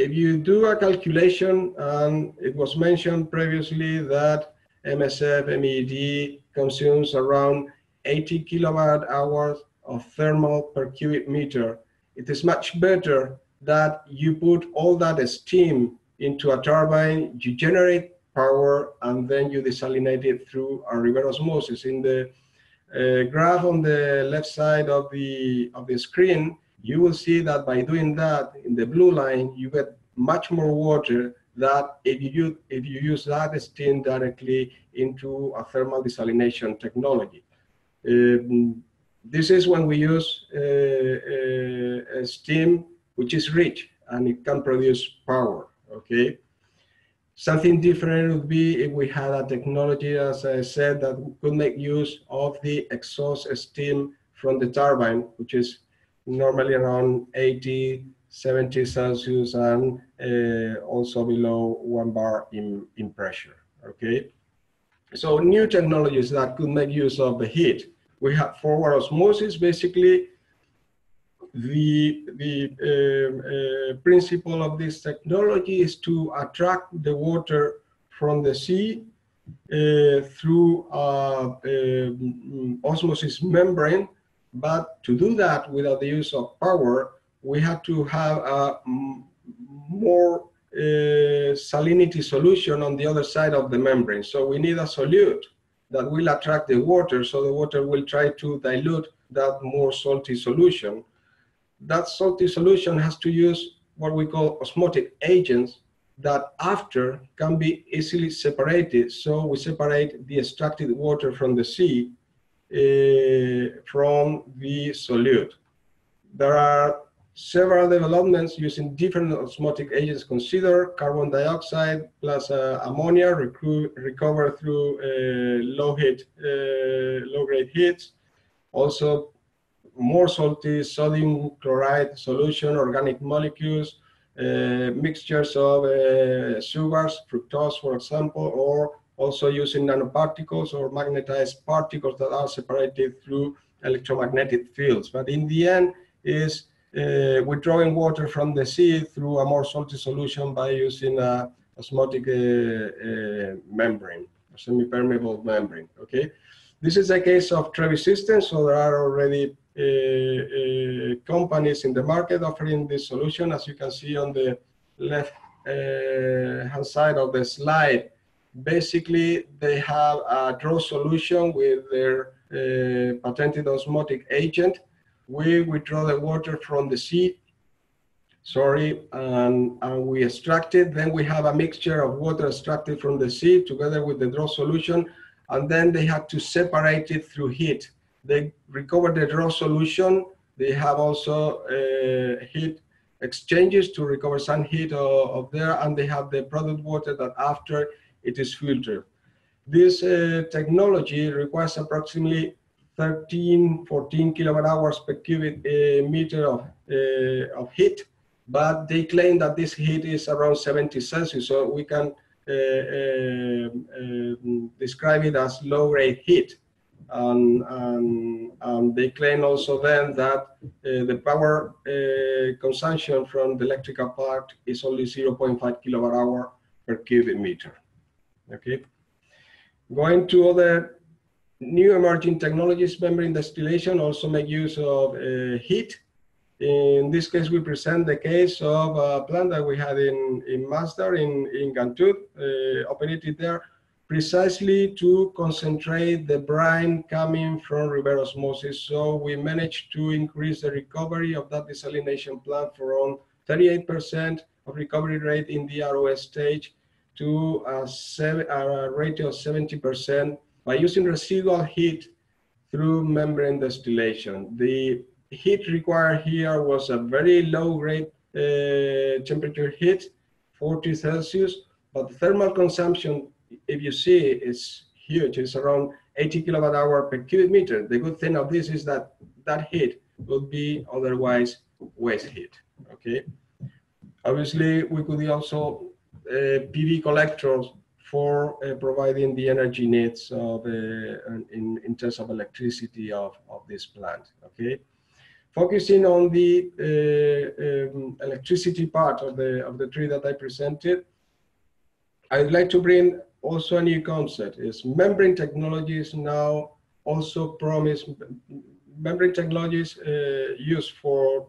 if you do a calculation, and it was mentioned previously that MSF MED consumes around 80 kilowatt hours of thermal per cubic meter. It is much better that you put all that steam into a turbine, you generate power, and then you desalinate it through a reverse osmosis. In the uh, graph on the left side of the, of the screen, you will see that by doing that in the blue line, you get much more water that if you use, if you use that steam directly into a thermal desalination technology. Um, this is when we use uh, uh, steam which is rich and it can produce power okay? Something different would be if we had a technology, as I said, that could make use of the exhaust steam from the turbine, which is normally around 80, 70 Celsius and uh, also below one bar in, in pressure, okay? So new technologies that could make use of the heat. We have forward osmosis, basically the, the uh, uh, principle of this technology is to attract the water from the sea uh, through uh, um, osmosis membrane. But to do that without the use of power, we have to have a more uh, salinity solution on the other side of the membrane. So we need a solute that will attract the water, so the water will try to dilute that more salty solution that salty solution has to use what we call osmotic agents that after can be easily separated. So we separate the extracted water from the sea from the solute. There are several developments using different osmotic agents Consider carbon dioxide plus uh, ammonia recovered through uh, low heat, uh, low grade heats. Also more salty sodium chloride solution, organic molecules, uh, mixtures of uh, sugars, fructose, for example, or also using nanoparticles or magnetized particles that are separated through electromagnetic fields. But in the end, is uh, withdrawing water from the sea through a more salty solution by using a osmotic uh, uh, membrane, a semi-permeable membrane. Okay, this is a case of Trevi systems, so there are already uh, uh, companies in the market offering this solution. As you can see on the left uh, hand side of the slide, basically they have a draw solution with their patented osmotic agent. We withdraw the water from the sea sorry, and, and, we extract it. Then we have a mixture of water extracted from the sea together with the draw solution, and then they have to separate it through heat. They recover the draw solution. They have also uh, heat exchanges to recover some heat of, of, there, and they have the product water that after it is filtered. This uh, technology requires approximately 13, 14 kilowatt hours per cubic uh, meter of, uh, of heat, but they claim that this heat is around 70 Celsius, so we can uh, uh, um, describe it as low-grade heat. And, and, and, they claim also then that uh, the power uh, consumption from the electrical part is only 0.5 kilowatt hour per cubic meter. Okay. Going to other new emerging technologies, membrane distillation also make use of uh, heat. In this case, we present the case of a plant that we had in, in Masdar in, in Ghantoot, uh, operated there precisely to concentrate the brine coming from reverse osmosis. So we managed to increase the recovery of that desalination plant from 38% of recovery rate in the ROS stage to a, seven, a rate of 70% by using residual heat through membrane distillation. The heat required here was a very low grade uh, temperature heat, 40 Celsius, but the thermal consumption if you see, is huge. It's around 80 kilowatt hour per cubic meter. The good thing of this is that that heat would be otherwise waste heat. Okay. Obviously, we could also PV collectors for uh, providing the energy needs of uh, in, in terms of electricity of, of this plant. Okay. Focusing on the uh, um, electricity part of the of the tree that I presented, I'd like to bring also a new concept is membrane technologies now also promise membrane technologies uh, used for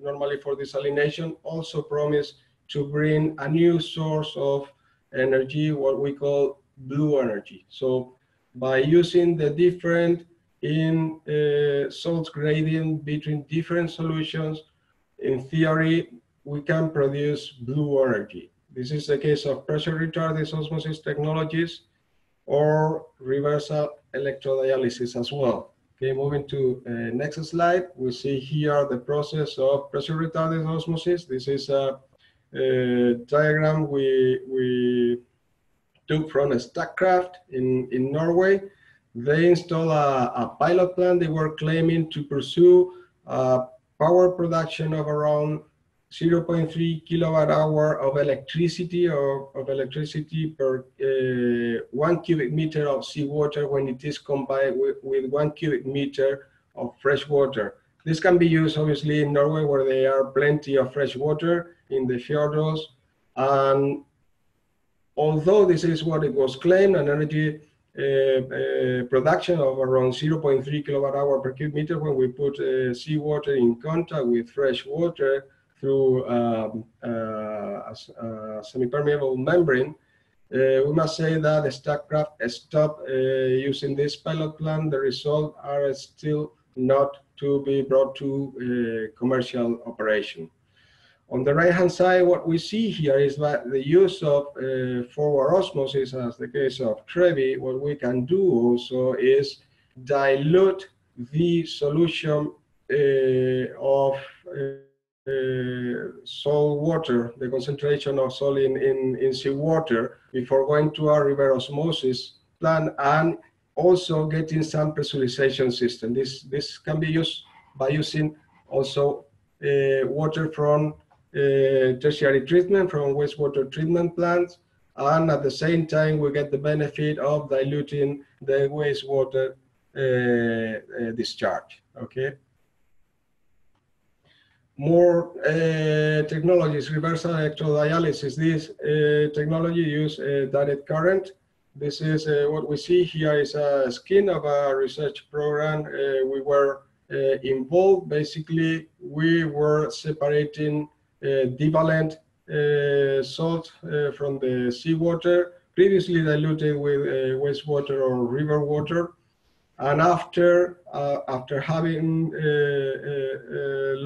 normally for desalination also promise to bring a new source of energy what we call blue energy so by using the different in uh, salt gradient between different solutions in theory we can produce blue energy this is the case of pressure retarded osmosis technologies or reversal electrodialysis as well. Okay, moving to uh, next slide, we see here the process of pressure retarded osmosis. This is a, a diagram we, we took from Statkraft in, in Norway. They installed a, a pilot plant. They were claiming to pursue power production of around 0.3 kilowatt hour of electricity or of electricity per uh, one cubic meter of seawater when it is combined with, with one cubic meter of fresh water. This can be used obviously in Norway where there are plenty of fresh water in the fjords. And although this is what it was claimed, an energy uh, uh, production of around 0.3 kilowatt hour per cubic meter when we put uh, seawater in contact with fresh water, through um, uh, a, a semi-permeable membrane, uh, we must say that the Statkraft stopped uh, using this pilot plant. The results are still not to be brought to commercial operation. On the right-hand side, what we see here is that the use of uh, forward osmosis, as the case of Trevi, what we can do also is dilute the solution uh, of uh, uh, salt water, the concentration of salt in, in, in seawater before going to a reverse osmosis plant and also getting some pressurization system. This, this can be used by using also uh, water from uh, tertiary treatment, from wastewater treatment plants, and at the same time we get the benefit of diluting the wastewater uh, uh, discharge, okay? more uh, technologies, reversal electrodialysis. This uh, technology use direct current. This is uh, what we see here is a skin of a research program. Uh, we were uh, involved. Basically, we were separating divalent salt from the seawater, previously diluted with wastewater or river water. And after after having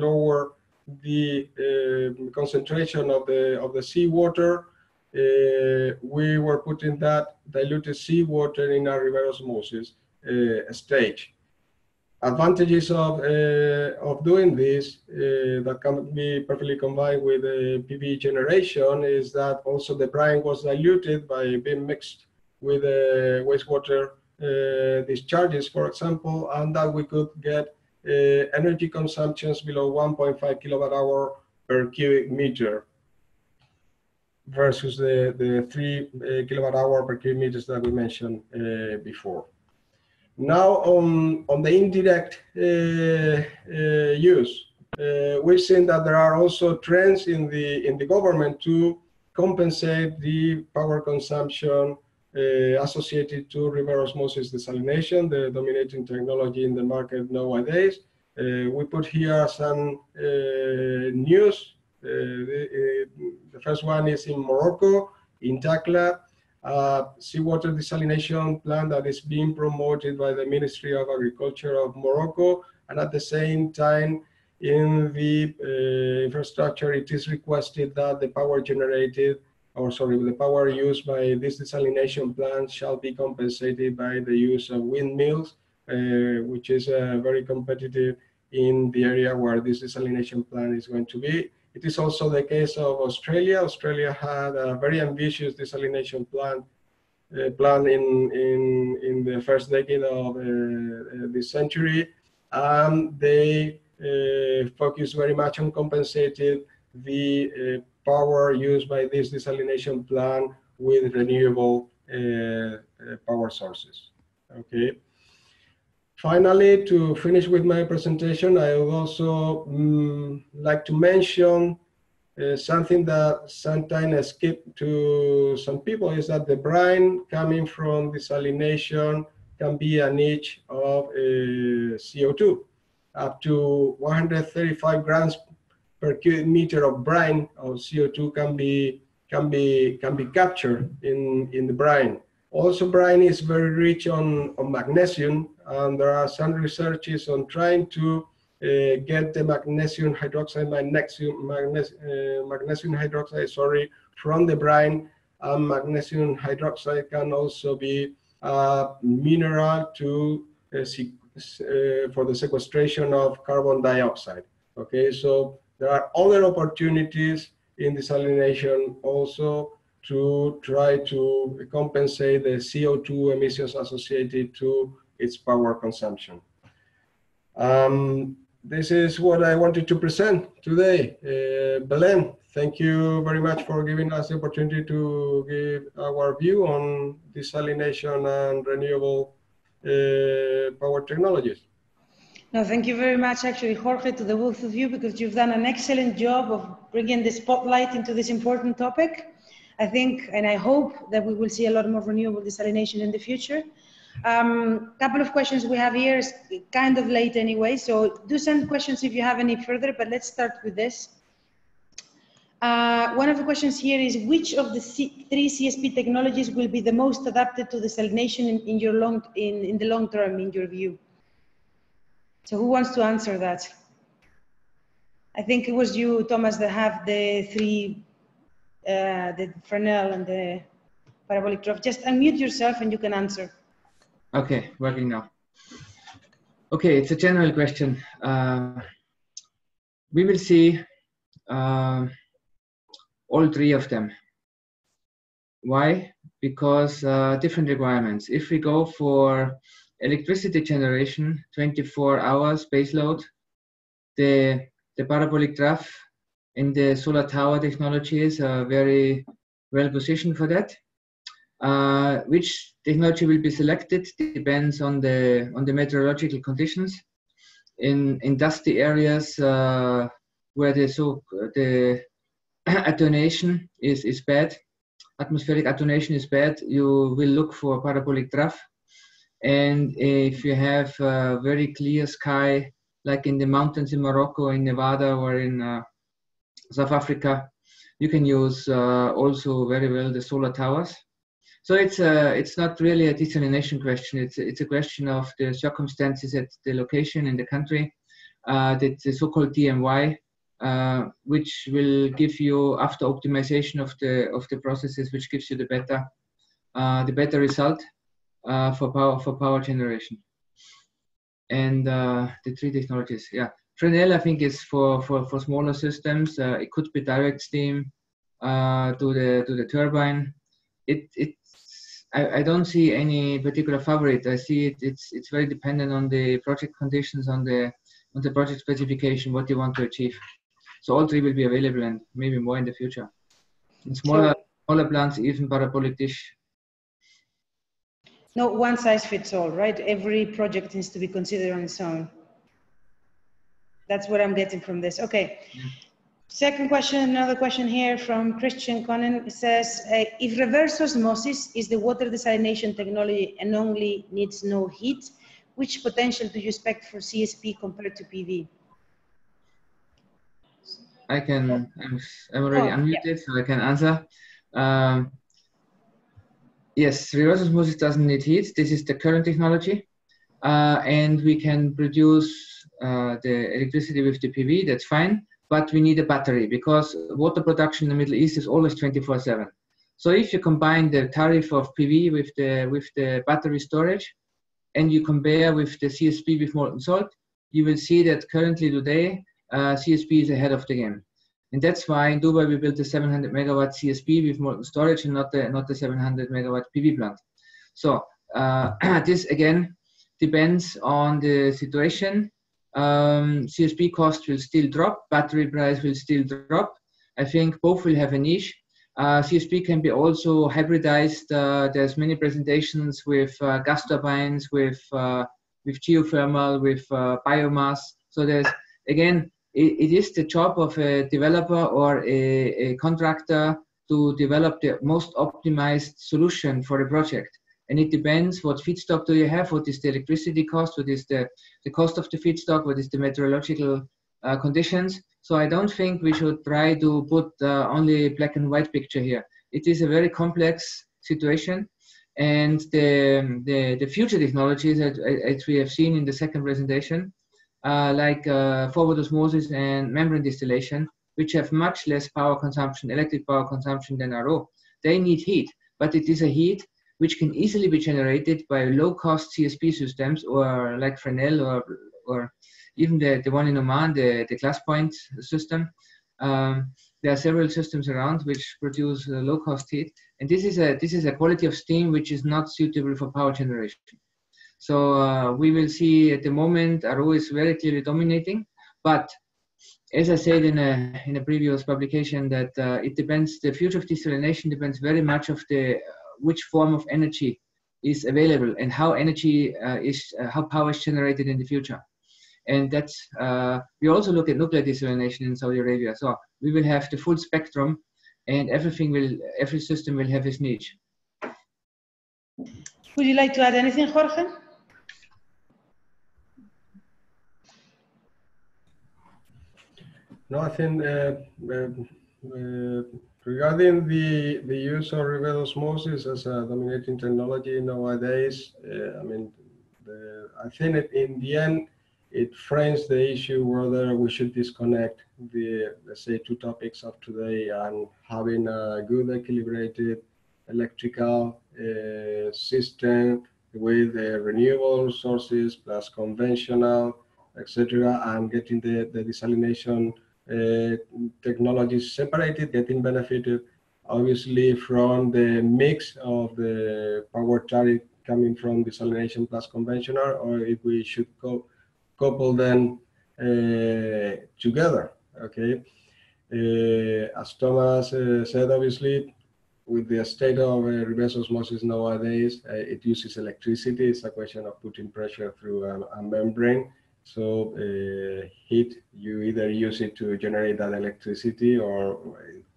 lower the uh, concentration of the of the seawater, uh, we were putting that diluted seawater in a reverse osmosis uh, stage. Advantages of of doing this that can be perfectly combined with PV generation is that also the brine was diluted by being mixed with wastewater uh, discharges, for example, and that we could get uh, energy consumptions below 1.5 kilowatt hour per cubic meter versus the, the 3 uh, kilowatt hour per cubic meters that we mentioned uh, before. Now on, on the indirect use, uh, we've seen that there are also trends in the in the government to compensate the power consumption uh, associated to reverse osmosis desalination, the dominating technology in the market nowadays. Uh, we put here some uh, news. The, the, first one is in Morocco, in Dakhla, uh, seawater desalination plant that is being promoted by the Ministry of Agriculture of Morocco. And at the same time, in the uh, infrastructure, it is requested that the power generated or sorry, the power used by this desalination plant shall be compensated by the use of windmills, uh, which is uh, very competitive in the area where this desalination plant is going to be. It is also the case of Australia. Australia had a very ambitious desalination plant uh, plan in, in, in the first decade of uh, uh this century. And they uh, focused very much on compensating the uh, power used by this desalination plant with renewable uh, power sources. Okay. Finally, to finish with my presentation, I would also um, like to mention uh, something that sometimes escapes to some people is that the brine coming from desalination can be a niche of uh, CO2, up to 135 grams per cubic meter of brine or CO2 can be can be can be captured in in the brine. Also, brine is very rich on, on magnesium, and there are some researches on trying to uh, get the magnesium hydroxide, magnesium, magnesium, uh, magnesium hydroxide, sorry, from the brine. And magnesium hydroxide can also be a mineral to uh, uh for the sequestration of carbon dioxide. Okay, so there are other opportunities in desalination also to try to compensate the CO2 emissions associated to its power consumption. Um, this is what I wanted to present today. Uh, Belen, thank you very much for giving us the opportunity to give our view on desalination and renewable uh, power technologies. No, thank you very much, actually, Jorge, to the both of you, because you've done an excellent job of bringing the spotlight into this important topic. I think, and I hope that we will see a lot more renewable desalination in the future. A um, couple of questions we have here is kind of late anyway, so do send questions if you have any further, but let's start with this. Uh, one of the questions here is which of the C three CSP technologies will be the most adapted to desalination in, in your long in, in the long term, in your view? So who wants to answer that? I think it was you, Thomas, that have the three, uh, the Fresnel and the parabolic trough. Just unmute yourself and you can answer. Okay, working now. Okay, it's a general question. Uh, we will see uh, all three of them. Why? Because uh, different requirements. If we go for electricity generation, 24 hours base load. The, the parabolic trough in the solar tower technologies are very well positioned for that. Uh, which technology will be selected depends on the on the meteorological conditions. In in dusty areas uh, where the so the attenuation is is bad, atmospheric attenuation is bad, you will look for parabolic trough and if you have a very clear sky, like in the mountains in Morocco, in Nevada, or in uh, South Africa, you can use uh, also very well the solar towers. So it's a, uh, it's not really a desalination question. It's it's a question of the circumstances at the location in the country. Uh, the, the so-called TMY, uh, which will give you after optimization of the of the processes, which gives you the better uh, the better result uh, for power for power generation. And uh, the three technologies, yeah. Fresnel, I think, is for, for, for smaller systems. It could be direct steam to the to the turbine. It it's I, I don't see any particular favorite. I see it. It's it's very dependent on the project conditions, on the on the project specification, what you want to achieve. So all three will be available and maybe more in the future. In smaller smaller plants, even parabolic dish no one size fits all, right? Every project needs to be considered on its own. That's what I'm getting from this. Okay. Second question, another question here from Christian Conan It says, uh, if reverse osmosis is the water desalination technology and only needs no heat, which potential do you expect for CSP compared to PV? I can, I'm, I'm already Oh, unmuted, yeah. so I can answer. Um, yes, reverse osmosis doesn't need heat. This is the current technology. Uh, and we can produce uh, the electricity with the PV, that's fine. But we need a battery because water production in the Middle East is always 24 7. So if you combine the tariff of PV with the, with the battery storage and you compare with the CSP with molten salt, you will see that currently today uh, CSP is ahead of the game. And that's why in Dubai we built a 700 megawatt CSP with molten storage and not the, not the 700 megawatt PV plant. So uh, this again depends on the situation. Um, CSP cost will still drop, battery price will still drop. I think both will have a niche. Uh, CSP can be also hybridized. Uh, there's many presentations with uh, gas turbines, with uh, with geothermal, with uh, biomass. So there's again, it, it is the job of a developer or a, a contractor to develop the most optimized solution for a project. And it depends what feedstock do you have, what is the electricity cost, what is the, the cost of the feedstock, what is the meteorological uh, conditions. So I don't think we should try to put uh, only black and white picture here. It is a very complex situation. And the, the, the future technologies that, as we have seen in the second presentation, uh, like uh, forward osmosis and membrane distillation, which have much less power consumption, electric power consumption than RO. They need heat, but it is a heat which can easily be generated by low-cost CSP systems or like Fresnel or, or even the, the one in Oman, the, the GlassPoint system. Um, there are several systems around which produce uh, low-cost heat, and this is a this is a quality of steam which is not suitable for power generation. So uh, we will see at the moment RO is very clearly dominating, but as I said in a in a previous publication, that uh, it depends. The future of desalination depends very much of the which form of energy is available and how energy uh, is uh, how power is generated in the future. And that's uh, we also look at nuclear desalination in Saudi Arabia. So we will have the full spectrum, and everything will every system will have its niche. Would you like to add anything, Jorge? No, I think uh, uh, uh, regarding the the use of reverse osmosis as a dominating technology nowadays, uh, I mean, the, I think that in the end it frames the issue whether we should disconnect the let's say two topics of today and having a good equilibrated electrical uh, system with uh, renewable sources plus conventional etc and getting the, the desalination technologies separated, getting benefited obviously from the mix of the power tariff coming from desalination plus conventional, or if we should co couple them uh, together. Okay. Uh, as Thomas uh, said, obviously, with the state of uh, reverse osmosis nowadays, uh, it uses electricity. It's a question of putting pressure through a, a membrane. So uh, heat, you either use it to generate that electricity, or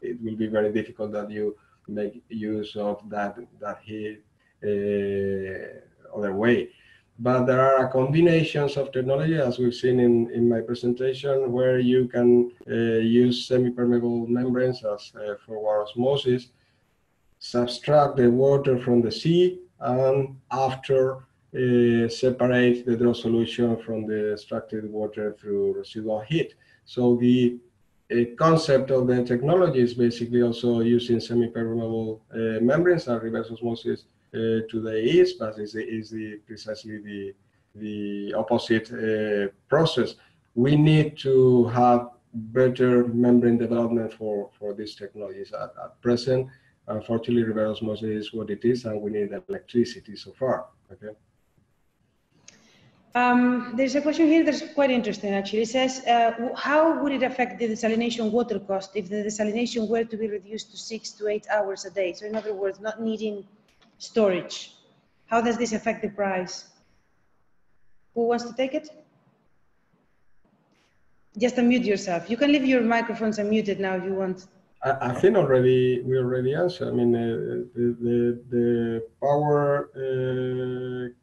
it will be very difficult that you make use of that that heat uh, other way. But there are combinations of technology, as we've seen in, in my presentation, where you can uh, use semi-permeable membranes as uh, forward osmosis, subtract the water from the sea, and after uh, separate the draw solution from the extracted water through residual heat. So the uh, concept of the technology is basically also using semi-permeable uh, membranes and reverse osmosis uh, today is, but is, is the, precisely the, the opposite uh, process. We need to have better membrane development for, for these technologies. At, at present, unfortunately, reverse osmosis is what it is, and we need electricity so far. Okay. Um, there's a question here that's quite interesting actually. It says, uh, how would it affect the desalination water cost if the desalination were to be reduced to six to eight hours a day? So in other words, not needing storage. How does this affect the price? Who wants to take it? Just unmute yourself. You can leave your microphones unmuted now if you want. I, I think already we already answered. I mean, uh, the, the, the power uh,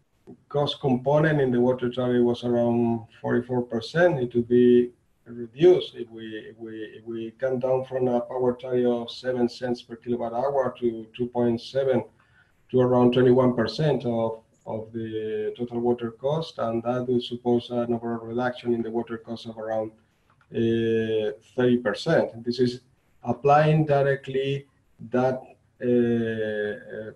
cost component in the water tariff was around 44%. It would be reduced if we if we if we come down from a power tariff of seven cents per kilowatt hour to 2.7 to around 21% of of the total water cost, and that would suppose an overall reduction in the water cost of around uh, 30%. This is applying directly that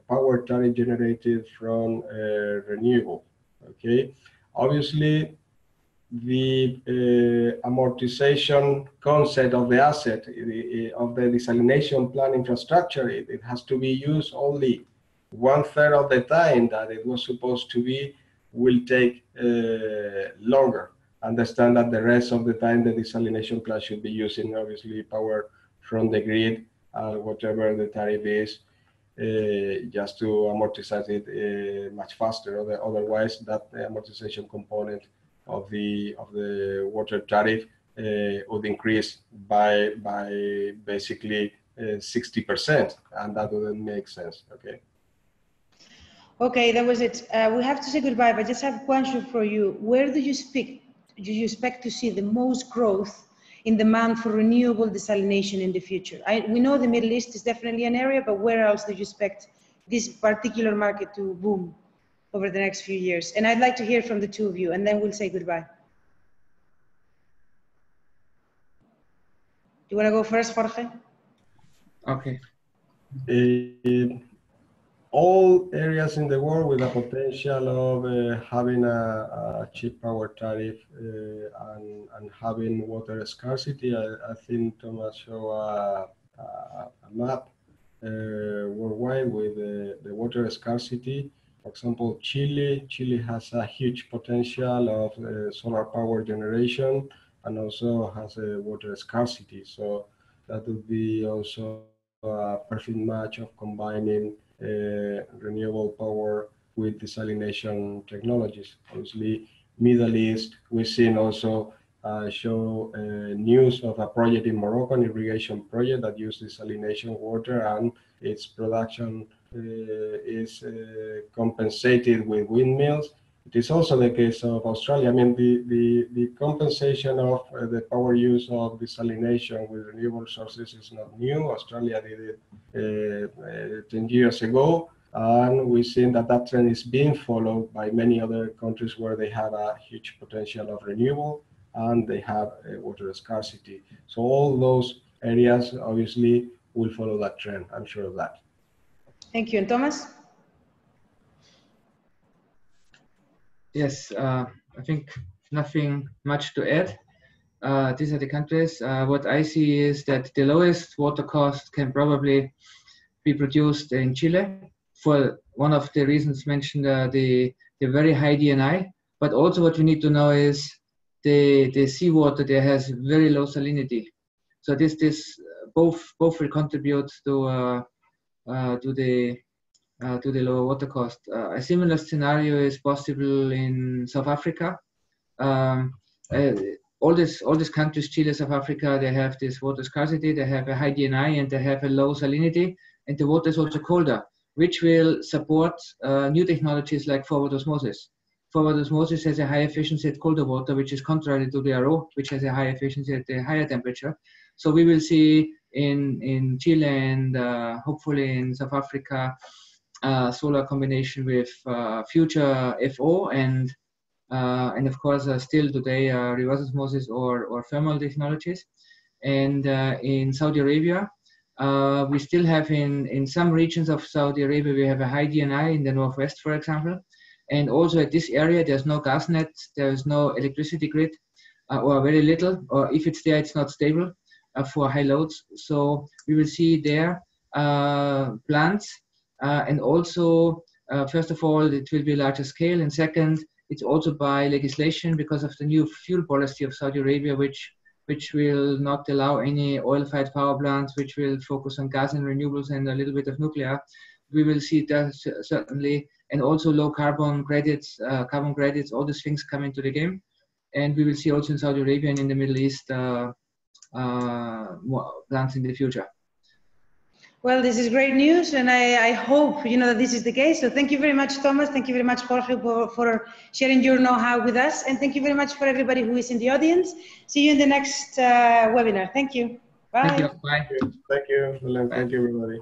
power tariff generated from uh, renewable. Okay, obviously the uh, amortization concept of the asset of the desalination plant infrastructure it, it has to be used only one third of the time that it was supposed to be will take uh, longer. Understand that the rest of the time the desalination plant should be using obviously power from the grid, uh, whatever the tariff is, uh, just to amortize it uh, much faster. Otherwise, that amortization component of the of the water tariff would increase by by basically 60%, uh, and that wouldn't make sense. Okay. Okay, that was it. Uh, we have to say goodbye, but just have a question for you. Where do you speak? Do you expect to see the most growth in demand for renewable desalination in the future? I, we know the Middle East is definitely an area, but where else do you expect this particular market to boom over the next few years? And I'd like to hear from the two of you, and then we'll say goodbye. You want to go first, Jorge? Okay. Uh, all areas in the world with a potential of uh, having a, a, cheap power tariff uh, and, and, having water scarcity. I, I think Thomas showed a, a, map uh, worldwide with the water scarcity. For example, Chile. Chile has a huge potential of uh, solar power generation and also has a water scarcity. So that would be also a perfect match of combining uh, renewable power with desalination technologies. Obviously, Middle East, we've seen also uh, show uh, news of a project in Morocco, an irrigation project that uses desalination water and its production uh, is uh, compensated with windmills. It is also the case of Australia. I mean, the, the, the compensation of uh, the power use of desalination with renewable sources is not new. Australia did it uh, uh, 10 years ago. And we've seen that that trend is being followed by many other countries where they have a huge potential of renewable and they have a water scarcity. So all those areas obviously will follow that trend. I'm sure of that. Thank you. And Thomas? Yes, uh, I think nothing much to add. Uh, these are the countries. Uh, what I see is that the lowest water cost can probably be produced in Chile for one of the reasons mentioned, uh, the, the very high DNI. But also what we need to know is the, the seawater there has very low salinity. So this, this both, both will contribute to, uh, uh, to the uh, to the lower water cost. Uh, a similar scenario is possible in South Africa. Um, uh, all these all these countries, Chile, South Africa, they have this water scarcity, they have a high DNI, and they have a low salinity, and the water is also colder, which will support uh, new technologies like forward osmosis. Forward osmosis has a high efficiency at colder water, which is contrary to the RO, which has a high efficiency at a higher temperature. So we will see in in Chile and uh, hopefully in South Africa uh, solar combination with uh, future FO and uh, and of course still today reverse osmosis or, or thermal technologies. And in Saudi Arabia, we still have in, in some regions of Saudi Arabia, we have a high DNI in the northwest, for example. And also at this area, there's no gas net, there is no electricity grid, uh, or very little, or if it's there, it's not stable uh, for high loads. So we will see there uh, plants uh, and also, uh, first of all, it will be larger scale. And second, it's also by legislation because of the new fuel policy of Saudi Arabia, which which will not allow any oil-fired power plants, which will focus on gas and renewables and a little bit of nuclear. We will see that certainly, and also low carbon credits, uh, carbon credits, all these things come into the game. and we will see also in Saudi Arabia and in the Middle East uh, uh, plants in the future. Well, this is great news, and I, I, hope you know that this is the case. So, thank you very much, Thomas. Thank you very much, Jorge, for, for sharing your know-how with us, and thank you very much for everybody who is in the audience. See you in the next uh, webinar. Thank you. Bye. Thank you. Bye. Thank you. Thank you, everybody.